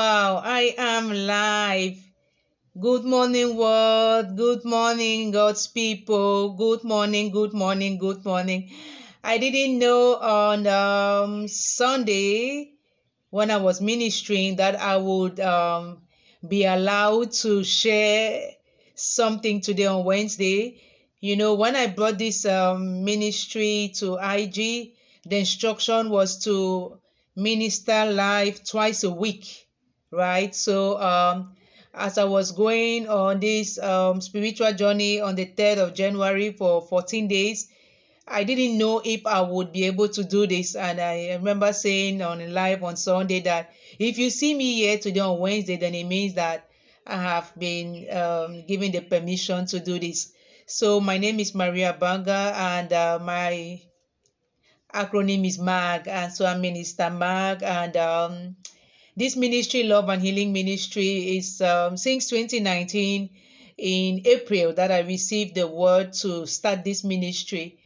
Wow, I am live. Good morning, world. Good morning, God's people. Good morning, good morning, good morning. I didn't know on um, Sunday when I was ministering that I would um, be allowed to share something today on Wednesday. You know, when I brought this um, ministry to IG, the instruction was to minister live twice a week, right? So, um, as I was going on this um, spiritual journey on the 3rd of January for 14 days, I didn't know if I would be able to do this. And I remember saying on live on Sunday that if you see me here today on Wednesday, then it means that I have been um, given the permission to do this. So my name is Maria Banga and uh, my acronym is MAG. And so I'm Minister MAG. And um, this ministry, Love and Healing Ministry, is um, since 2019 in April that I received the word to start this ministry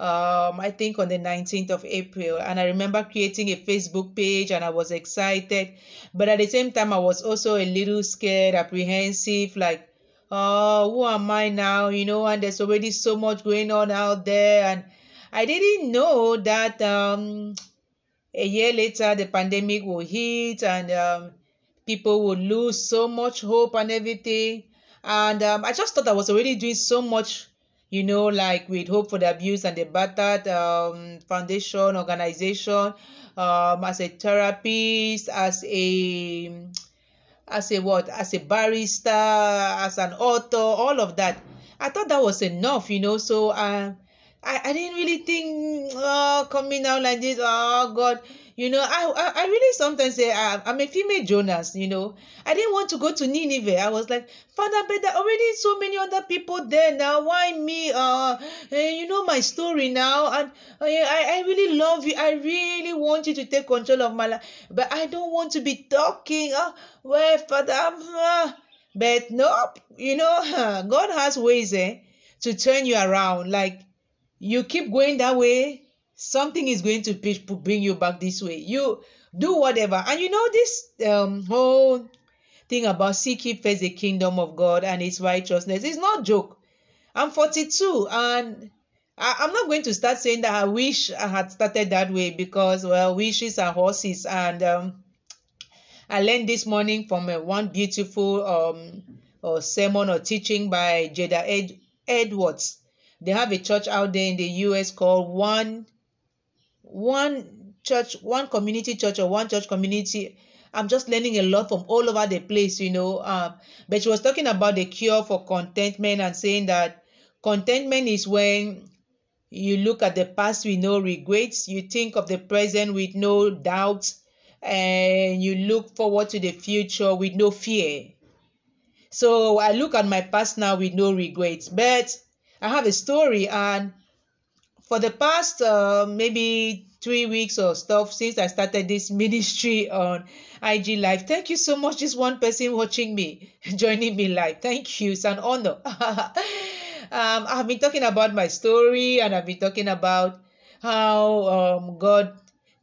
um, I think on the 19th of April. And I remember creating a Facebook page and I was excited. But at the same time, I was also a little scared, apprehensive, like, oh, who am I now? You know, and there's already so much going on out there. And I didn't know that um, a year later, the pandemic will hit and um, people will lose so much hope and everything. And um, I just thought I was already doing so much you know, like with Hope for the Abuse and the Battered um, Foundation organization, um, as a therapist, as a as a what, as a barrister, as an author, all of that. I thought that was enough, you know. So uh, I I didn't really think, oh, coming out like this, oh God, you know, I, I, I really sometimes say I, I'm a female Jonas, you know. I didn't want to go to Nineveh. I was like, Father, but there already so many other people there now. Why me? Uh, eh, you know my story now. And uh, I, I really love you. I really want you to take control of my life. But I don't want to be talking. Uh, well, Father, uh, but nope. You know, God has ways eh, to turn you around. Like, you keep going that way something is going to bring you back this way. You do whatever. And you know this um whole thing about seek seeking first the kingdom of god and its righteousness. Is not joke. I'm 42 and I, i'm not going to start saying that i wish i had started that way because well wishes are horses. And um i learned this morning from a, one beautiful um or sermon or teaching by jada Ed, edwards they have a church out there in the us called one one church, one community church or one church community. I'm just learning a lot from all over the place, you know. Um, but she was talking about the cure for contentment and saying that contentment is when you look at the past with no regrets, you think of the present with no doubts, and you look forward to the future with no fear. So I look at my past now with no regrets, but I have a story, and for the past uh, maybe three weeks or stuff since I started this ministry on IG Live. Thank you so much. Just one person watching me, joining me live. Thank you. It's an honor. um, I've been talking about my story and I've been talking about how um, God,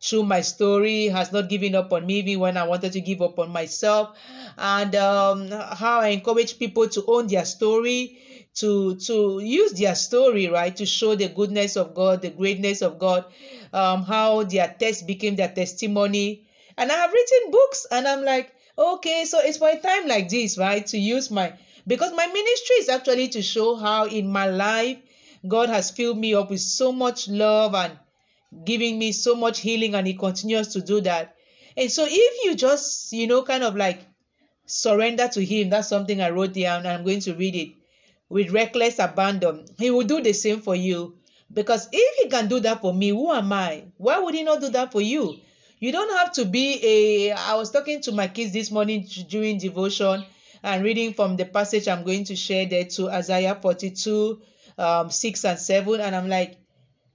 through my story, has not given up on me even when I wanted to give up on myself, and um, how I encourage people to own their story to to use their story right to show the goodness of god the greatness of god um how their test became their testimony. And i have written books and i'm like okay so it's for a time like this right to use my because my ministry is actually to show how in my life god has filled me up with so much love and giving me so much healing and he continues to do that and so if you just you know kind of like surrender to him that's something i wrote down and i'm going to read it with reckless abandon, he will do the same for you. Because if he can do that for me, who am I? Why would he not do that for you? You don't have to be a. I was talking to my kids this morning during devotion and reading from the passage I'm going to share there to Isaiah 42, um, 6 and 7. And I'm like,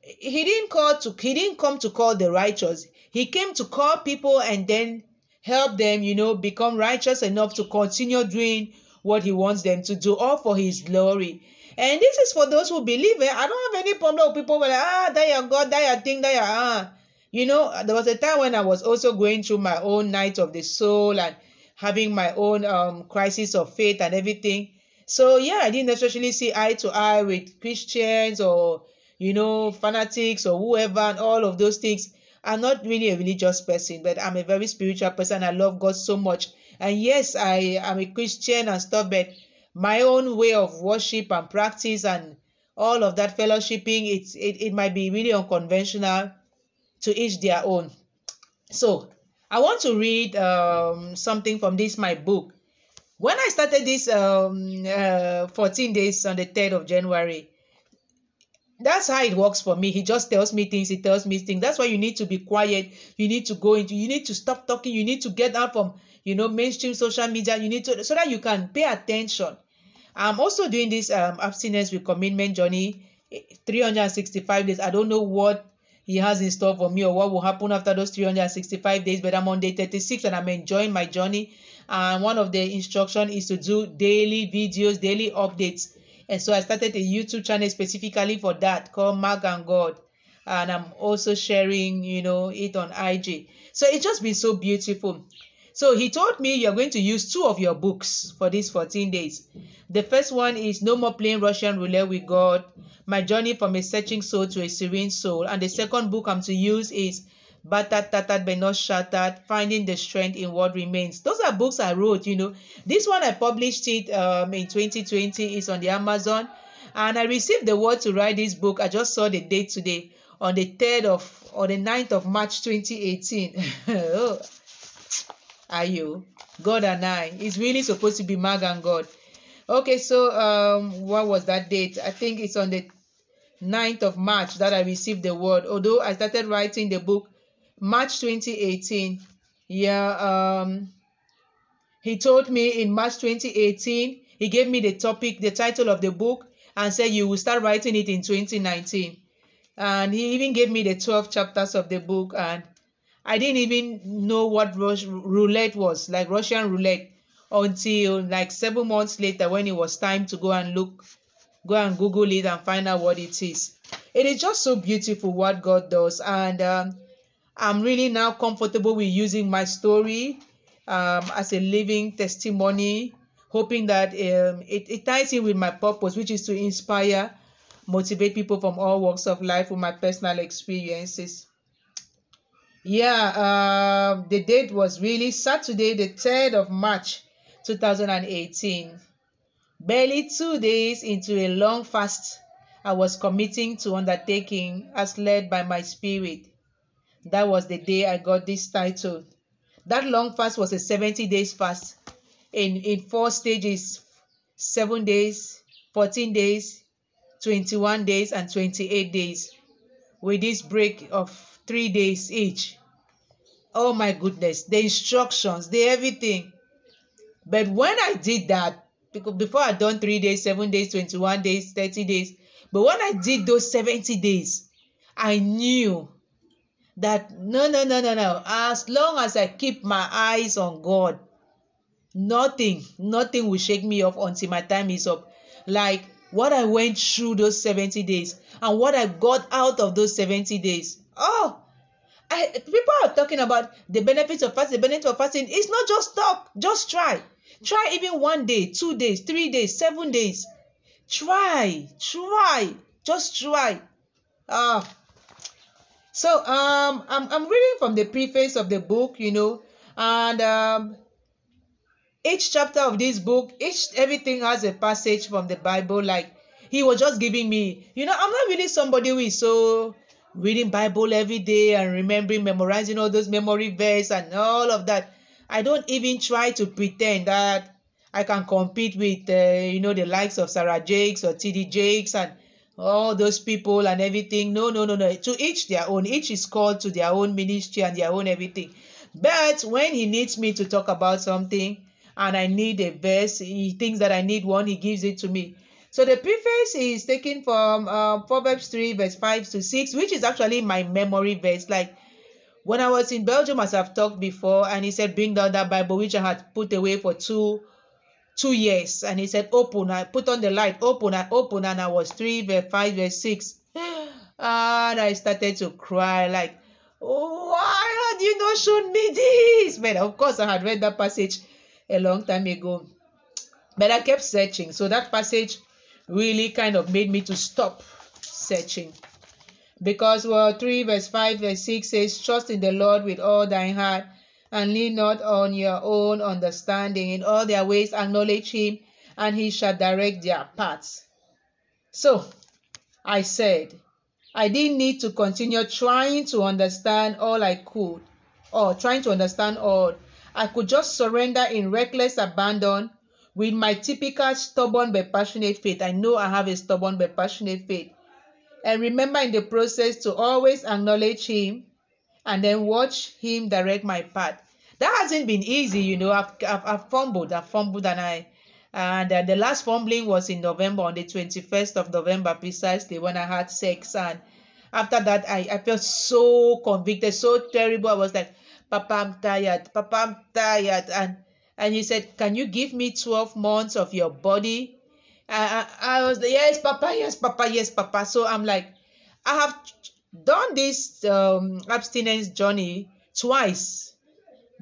he didn't call to he didn't come to call the righteous. He came to call people and then help them, you know, become righteous enough to continue doing what he wants them to do, all for his glory. And this is for those who believe. it I don't have any problem with people like, ah, that your God, that your thing, that your ah. You know, there was a time when I was also going through my own night of the soul and having my own um, crisis of faith and everything. So yeah, I didn't necessarily see eye to eye with Christians or you know fanatics or whoever and all of those things. I'm not really a religious person, but I'm a very spiritual person. I love God so much. And yes, I am a Christian and stuff, but my own way of worship and practice and all of that fellowshipping, it's it, it might be really unconventional to each their own. So I want to read um, something from this my book. When I started this um, uh, 14 days on the 3rd of January, that's how it works for me. He just tells me things, he tells me things. That's why you need to be quiet. You need to go into, you need to stop talking. You need to get out from, you know, mainstream social media. You need to, so that you can pay attention. I'm also doing this um, abstinence with commitment journey, 365 days. I don't know what he has in store for me or what will happen after those 365 days, but I'm on day 36 and I'm enjoying my journey. And one of the instruction is to do daily videos, daily updates and so I started a YouTube channel specifically for that called Mag and God. And I'm also sharing, you know, it on IG. So it's just been so beautiful. So he told me you're going to use two of your books for these 14 days. The first one is No More Playing Russian Roulette with God, My Journey from a Searching Soul to a Serene Soul. And the second book I'm to use is battered, tattered, but not shattered, finding the strength in what remains. Those are books I wrote, you know. This one I published it um, in 2020, It's on the Amazon. And I received the word to write this book. I just saw the date today on the 3rd of or the 9th of March 2018. oh, are you? God and I. It's really supposed to be Mag and God. Okay, so um, what was that date? I think it's on the 9th of March that I received the word. Although I started writing the book March 2018. Yeah, um, he told me in March 2018, he gave me the topic, the title of the book, and said you will start writing it in 2019. And he even gave me the 12 chapters of the book, and I didn't even know what Rus- roulette was, like Russian roulette, until like seven months later when it was time to go and look, go and Google it and find out what it is. It is just so beautiful what God does, and um, I'm really now comfortable with using my story um, as a living testimony, hoping that um, it, it ties in with my purpose, which is to inspire, motivate people from all walks of life with my personal experiences. Yeah, um, the date was really Saturday, the 3rd of March 2018. Barely two days into a long fast I was committing to undertaking as led by my spirit. That was the day I got this title. That long fast was a 70 days fast in, in four stages 7 days, 14 days, 21 days, and 28 days, with this break of three days each. Oh my goodness, the instructions, the everything. But when I did that, because before I done three days, seven days, 21 days, 30 days, but when I did those 70 days, I knew that no, no, no, no, no. As long as I keep my eyes on God, nothing, nothing will shake me off until my time is up. Like what I went through those 70 days and what I got out of those 70 days. Oh, I, people are talking about the benefits of fasting. The benefits of fasting It's not just talk, just try. Try even one day, two days, three days, seven days. Try, try, just try. Ah, so um, I'm I'm reading from the preface of the book, you know, and um, each chapter of this book, each everything has a passage from the Bible. Like he was just giving me, you know, I'm not really somebody who is so reading Bible every day and remembering, memorizing all those memory verse and all of that. I don't even try to pretend that I can compete with, uh, you know, the likes of Sarah Jakes or T.D. Jakes and all those people and everything. No, no, no, no. To each their own. Each is called to their own ministry and their own everything. But when he needs me to talk about something and I need a verse, he thinks that I need one, he gives it to me. So the preface is taken from uh, Proverbs 3, verse 5 to 6, which is actually my memory verse. Like when I was in Belgium, as I've talked before, and he said, Bring down that Bible, which I had put away for two two years and he said open i put on the light open i open and i was three verse five verse six and i started to cry like why had you not shown me this but of course i had read that passage a long time ago. But I kept searching. So that passage really kind of made me to stop searching. Because well 3 verse 5 verse 6 says, Trust in the Lord with all thine heart and lean not on your own understanding. In all their ways acknowledge him, and he shall direct their paths. So I said, I didn't need to continue trying to understand all I could, or trying to understand all. I could just surrender in reckless abandon with my typical stubborn but passionate faith. I know I have a stubborn but passionate faith. And remember in the process to always acknowledge Him and then watch Him direct my path. That hasn't been easy, you know. I've, I've, I've fumbled, I've fumbled, and I and uh, the last fumbling was in November, on the 21st of November, precisely when I had sex. And after that, I, I felt so convicted, so terrible. I was like, Papa, I'm tired. Papa, I'm tired. And and he said, Can you give me 12 months of your body? I, I, I was yes, Papa, yes, Papa, yes, Papa. So I'm like, I have done this um, abstinence journey twice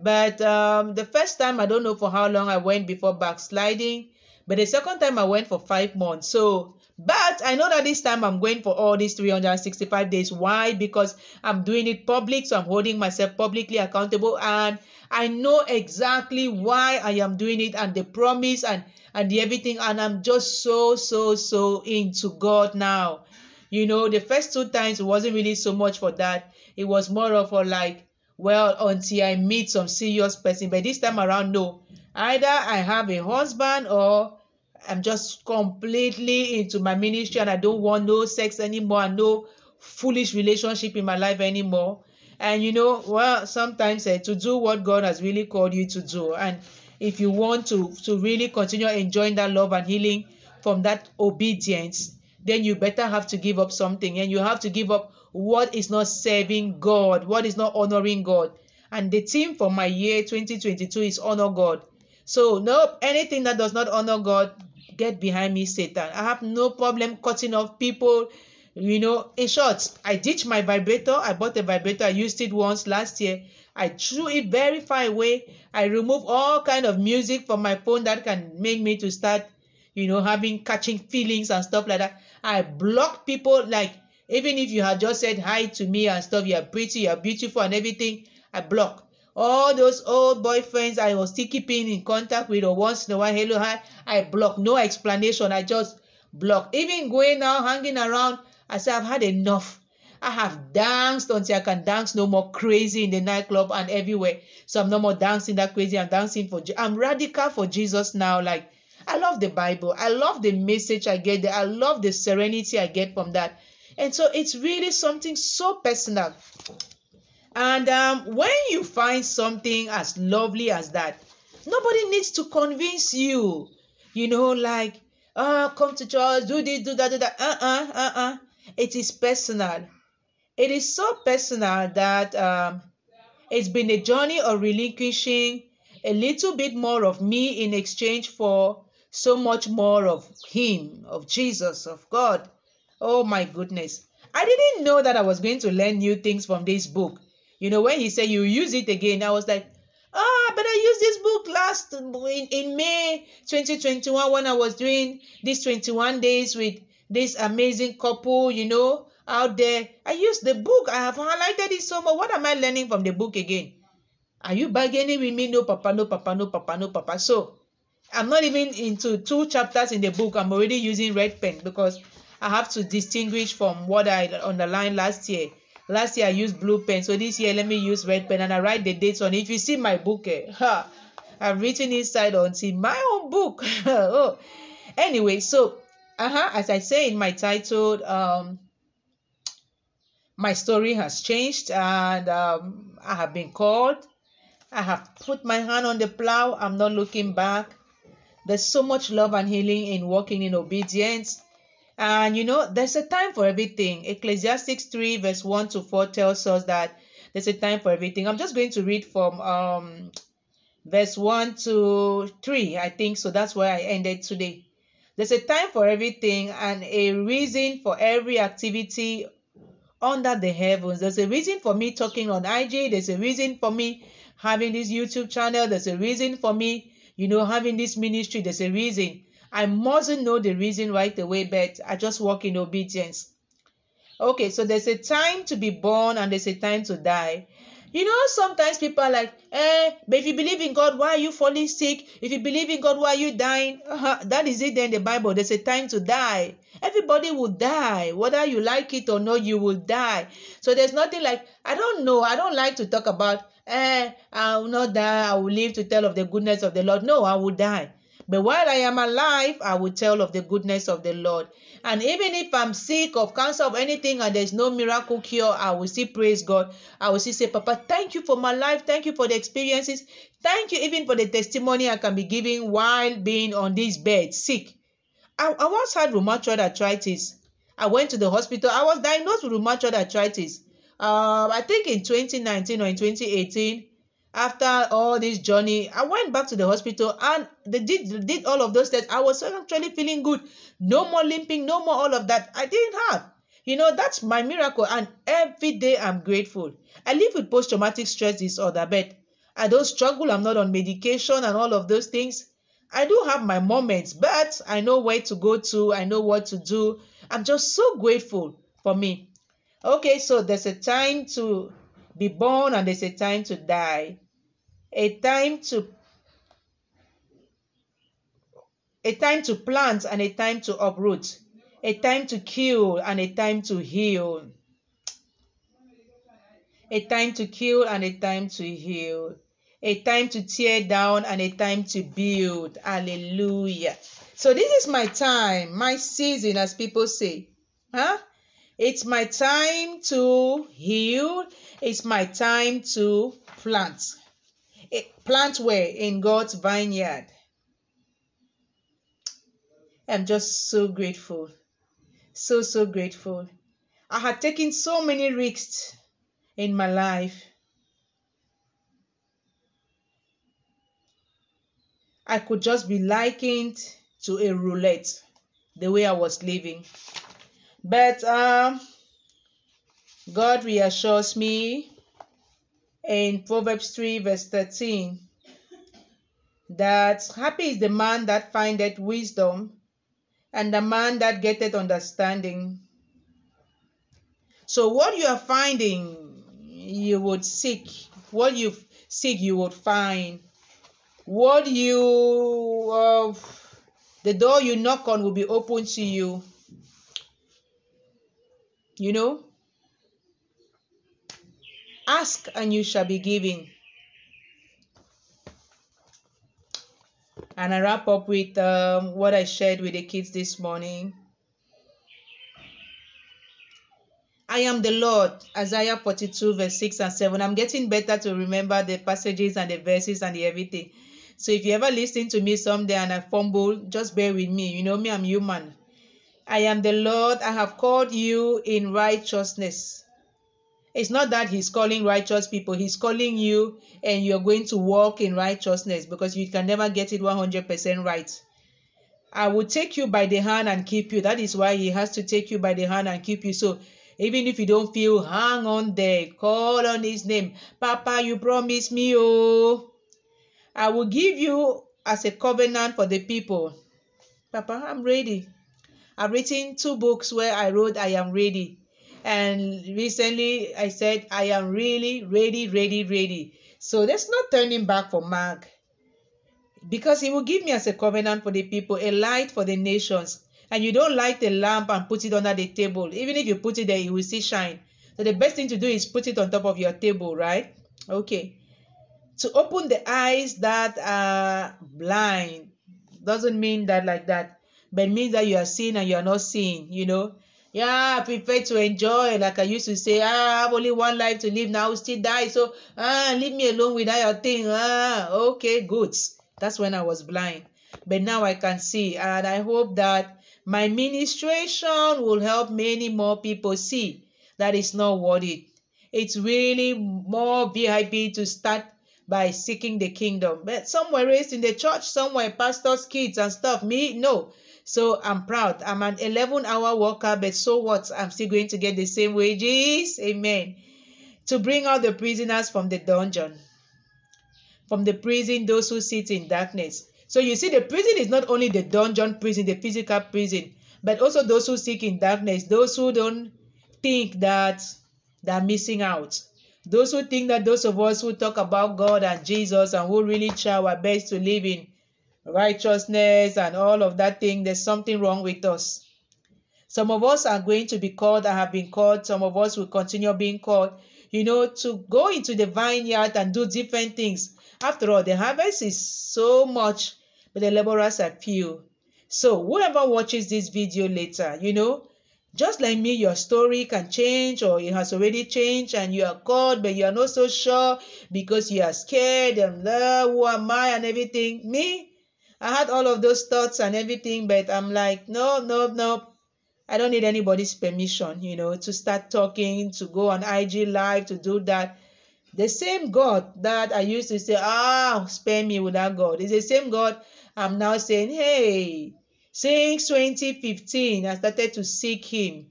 but um, the first time, I don't know for how long I went before backsliding. But the second time, I went for five months. So, but I know that this time I'm going for all these 365 days. Why? Because I'm doing it public. So I'm holding myself publicly accountable. And I know exactly why I am doing it and the promise and, and the everything. And I'm just so, so, so into God now. You know, the first two times it wasn't really so much for that. It was more of a like, well until I meet some serious person. But this time around, no. Either I have a husband or I'm just completely into my ministry and I don't want no sex anymore and no foolish relationship in my life anymore. And you know, well, sometimes uh, to do what God has really called you to do, and if you want to to really continue enjoying that love and healing from that obedience, then you better have to give up something, and you have to give up what is not serving God, what is not honoring God. And the theme for my year 2022 is honor God. So, nope, anything that does not honor God, get behind me, Satan. I have no problem cutting off people. You know, in short, I ditched my vibrator. I bought a vibrator. I used it once last year. I threw it very far away. I removed all kind of music from my phone that can make me to start, you know, having catching feelings and stuff like that. I blocked people like even if you had just said hi to me and stuff, you're pretty, you're beautiful and everything, I block. All those old boyfriends I was still keeping in contact with or once in a while, hello, hi, I block. No explanation. I just block. Even going out, hanging around, I say I've had enough. I have danced until I can dance no more crazy in the nightclub and everywhere. So I'm no more dancing that crazy. I'm dancing for I'm radical for Jesus now. Like I love the Bible. I love the message I get there. I love the serenity I get from that. And so it's really something so personal. And um, when you find something as lovely as that, nobody needs to convince you. You know, like, oh, come to church, do this, do that, do that. Uh uh-uh, uh, uh-uh. It is personal. It is so personal that um, it's been a journey of relinquishing a little bit more of me in exchange for so much more of Him, of Jesus, of God. Oh my goodness. I didn't know that I was going to learn new things from this book. You know, when he said you use it again, I was like, ah, but I used this book last in, in May 2021 when I was doing these 21 days with this amazing couple, you know, out there. I used the book. I have highlighted it so much. What am I learning from the book again? Are you bargaining with me? No, Papa, no, Papa, no, Papa, no, Papa. So I'm not even into two chapters in the book. I'm already using red pen because I have to distinguish from what I underlined last year. Last year I used blue pen, so this year let me use red pen and I write the dates on it. If you see my book, eh, ha, I've written inside on see my own book. oh, anyway, so uh-huh, as I say in my title, um, my story has changed and um, I have been called. I have put my hand on the plow. I'm not looking back. There's so much love and healing in walking in obedience. And you know, there's a time for everything. Ecclesiastes 3, verse 1 to 4 tells us that there's a time for everything. I'm just going to read from um, verse 1 to 3, I think. So that's where I ended today. There's a time for everything and a reason for every activity under the heavens. There's a reason for me talking on IG. There's a reason for me having this YouTube channel. There's a reason for me you know, having this ministry, there's a reason. I mustn't know the reason right away, but I just walk in obedience. Okay, so there's a time to be born and there's a time to die. You know, sometimes people are like, eh, but if you believe in God, why are you falling sick? If you believe in God, why are you dying? Uh-huh. That is it in the Bible. There's a time to die. Everybody will die. Whether you like it or not, you will die. So there's nothing like, I don't know. I don't like to talk about, eh, I will not die. I will live to tell of the goodness of the Lord. No, I will die. But while I am alive, I will tell of the goodness of the Lord. And even if I'm sick of cancer of anything and there's no miracle cure, I will still praise God. I will still say, Papa, thank you for my life. Thank you for the experiences. Thank you even for the testimony I can be giving while being on this bed sick. I, I once had rheumatoid arthritis. I went to the hospital. I was diagnosed with rheumatoid arthritis. Uh, I think in 2019 or in 2018 after all this journey, I went back to the hospital and they did did all of those tests. I was actually feeling good. No more limping, no more all of that. I didn't have. You know, that's my miracle. And every day I'm grateful. I live with post traumatic stress disorder, but I don't struggle. I'm not on medication and all of those things. I do have my moments, but I know where to go to. I know what to do. I'm just so grateful for me. Okay, so there's a time to be born and there's a time to die a time to a time to plant and a time to uproot a time to kill and a time to heal a time to kill and a time to heal a time to tear down and a time to build hallelujah so this is my time my season as people say huh it's my time to heal it's my time to plant. Eh, plant where? In God's vineyard. I'm just so grateful. So, so grateful. I had taken so many risks in my life. I could just be likened to a roulette the way I was living. But um, God reassures me in Proverbs 3, verse 13, that happy is the man that findeth wisdom, and the man that getteth understanding. So, what you are finding, you would seek. What you seek, you would find. What you, uh, the door you knock on will be open to you. You know? Ask and you shall be given. And I wrap up with um, what I shared with the kids this morning. I am the Lord, Isaiah 42, verse 6 and 7. I'm getting better to remember the passages and the verses and the everything. So if you ever listen to me someday and I fumble, just bear with me. You know me, I'm human. I am the Lord, I have called you in righteousness. It's not that he's calling righteous people, he's calling you and you're going to walk in righteousness because you can never get it 100% right. I will take you by the hand and keep you. That is why he has to take you by the hand and keep you. So even if you don't feel, hang on there, call on his name. Papa, you promise me, oh, I will give you as a covenant for the people. Papa, I'm ready. I've written two books where I wrote, I am ready. And recently I said, I am really ready, ready, ready. So there's no turning back for Mag. Because he will give me as a covenant for the people, a light for the nations. And you don't light the lamp and put it under the table. Even if you put it there, it will still shine. So the best thing to do is put it on top of your table, right? Okay. To open the eyes that are blind doesn't mean that like that, but means that you are seeing and you are not seeing, you know. Yeah, I prefer to enjoy. Like I used to say, ah, I have only one life to live now, still die. So, ah, leave me alone with that your thing. Ah, okay, good. That's when I was blind. But now I can see. And I hope that my ministration will help many more people see that it's not worth it. It's really more VIP to start by seeking the kingdom. But some were raised in the church, some were pastors' kids and stuff. Me, no. So I'm proud. I'm an 11 hour worker, but so what? I'm still going to get the same wages. Amen. To bring out the prisoners from the dungeon, from the prison those who sit in darkness. So you see, the prison is not only the dungeon prison, the physical prison, but also those who seek in darkness, those who don't think that they're missing out. Those who think that those of us who talk about God and Jesus and who really try our best to live in righteousness and all of that thing, there's something wrong with us. Some of us are going to be called and have been called. Some of us will continue being called, you know, to go into the vineyard and do different things. After all, the harvest is so much, but the laborers are few. So whoever watches this video later, you know, just like me, your story can change or it has already changed and you are called, but you are not so sure because you are scared and uh, who am I and everything. Me, I had all of those thoughts and everything, but I'm like, no, no, no. I don't need anybody's permission, you know, to start talking, to go on IG Live, to do that. The same God that I used to say, ah, spare me with that God, is the same God I'm now saying, hey, since 2015, I started to seek Him.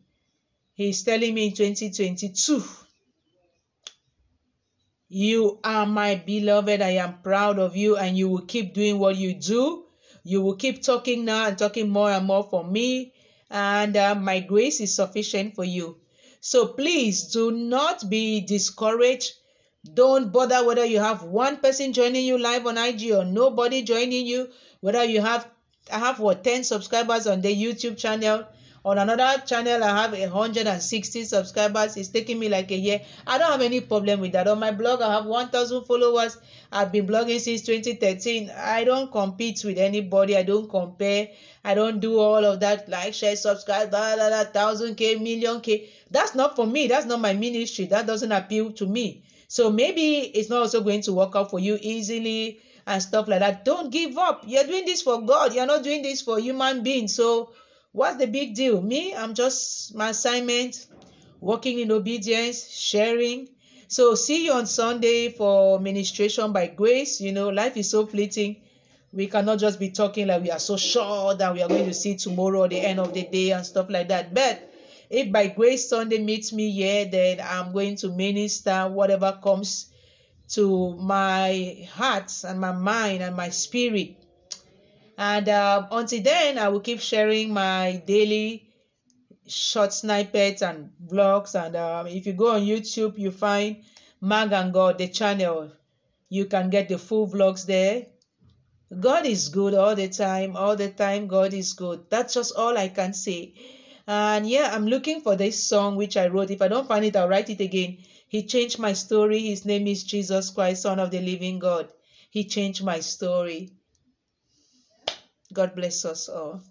He's telling me in 2022, You are my beloved. I am proud of you, and you will keep doing what you do. You will keep talking now and talking more and more for me, and uh, my grace is sufficient for you. So please do not be discouraged. Don't bother whether you have one person joining you live on IG or nobody joining you, whether you have I have what 10 subscribers on the YouTube channel. On another channel, I have 160 subscribers. It's taking me like a year. I don't have any problem with that. On my blog, I have 1,000 followers. I've been blogging since 2013. I don't compete with anybody. I don't compare. I don't do all of that like, share, subscribe, blah, blah, blah, thousand K, million K. That's not for me. That's not my ministry. That doesn't appeal to me. So maybe it's not also going to work out for you easily and stuff like that. Don't give up. You're doing this for God. You're not doing this for human beings. So what's the big deal? Me, I'm just my assignment, working in obedience, sharing. So see you on Sunday for ministration by grace. You know, life is so fleeting. We cannot just be talking like we are so sure that we are going to see tomorrow or the end of the day and stuff like that. But if by grace Sunday meets me here, then I'm going to minister whatever comes to my heart and my mind and my spirit. And uh, until then, I will keep sharing my daily short snippets and vlogs. And um, if you go on YouTube, you find Mag and God, the channel. You can get the full vlogs there. God is good all the time. All the time, God is good. That's just all I can say. And yeah, I'm looking for this song which I wrote. If I don't find it, I'll write it again. He changed my story. His name is Jesus Christ, Son of the living God. He changed my story. God bless us all.